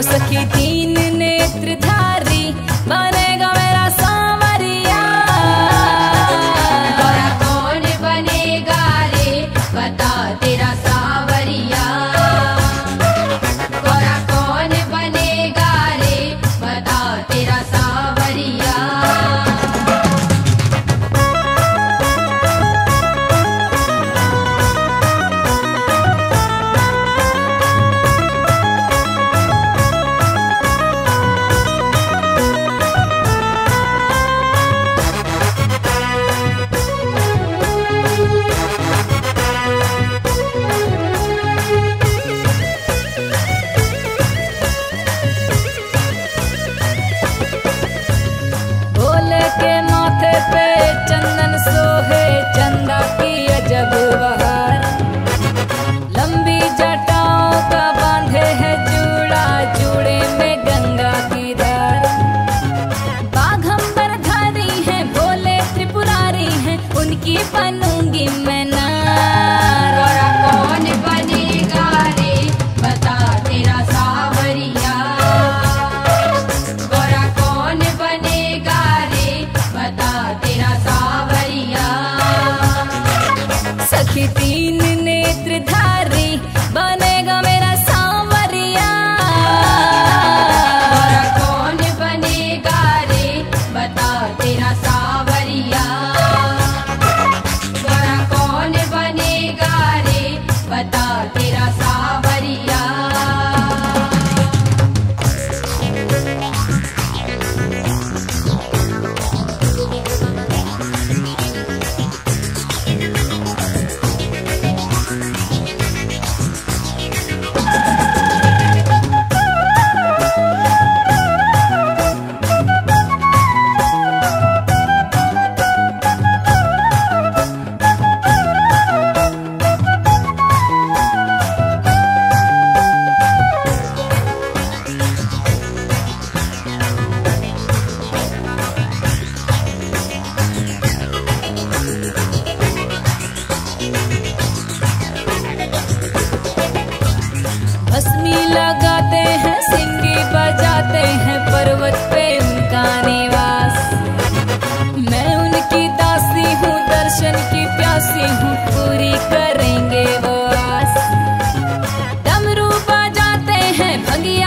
तो सखी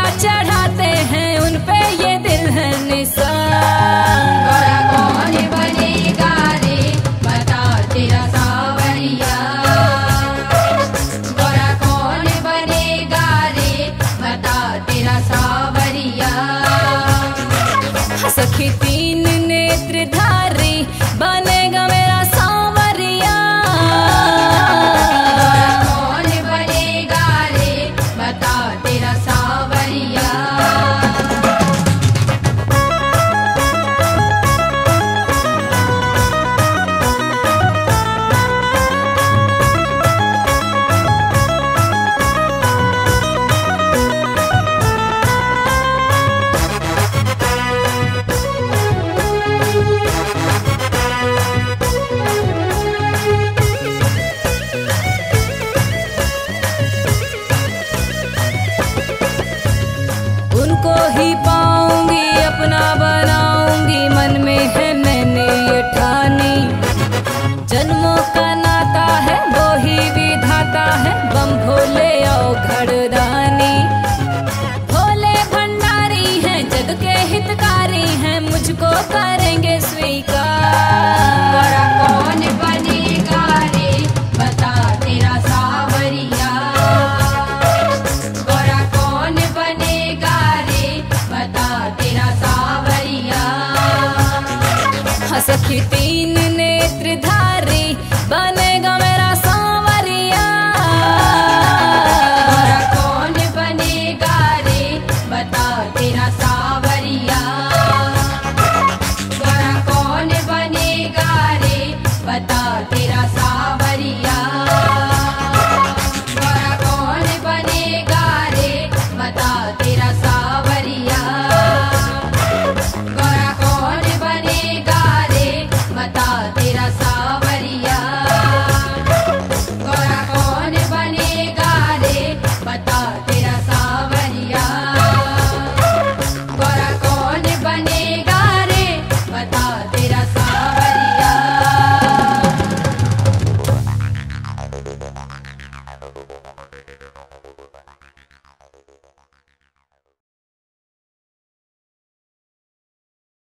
चढ़ाते हैं।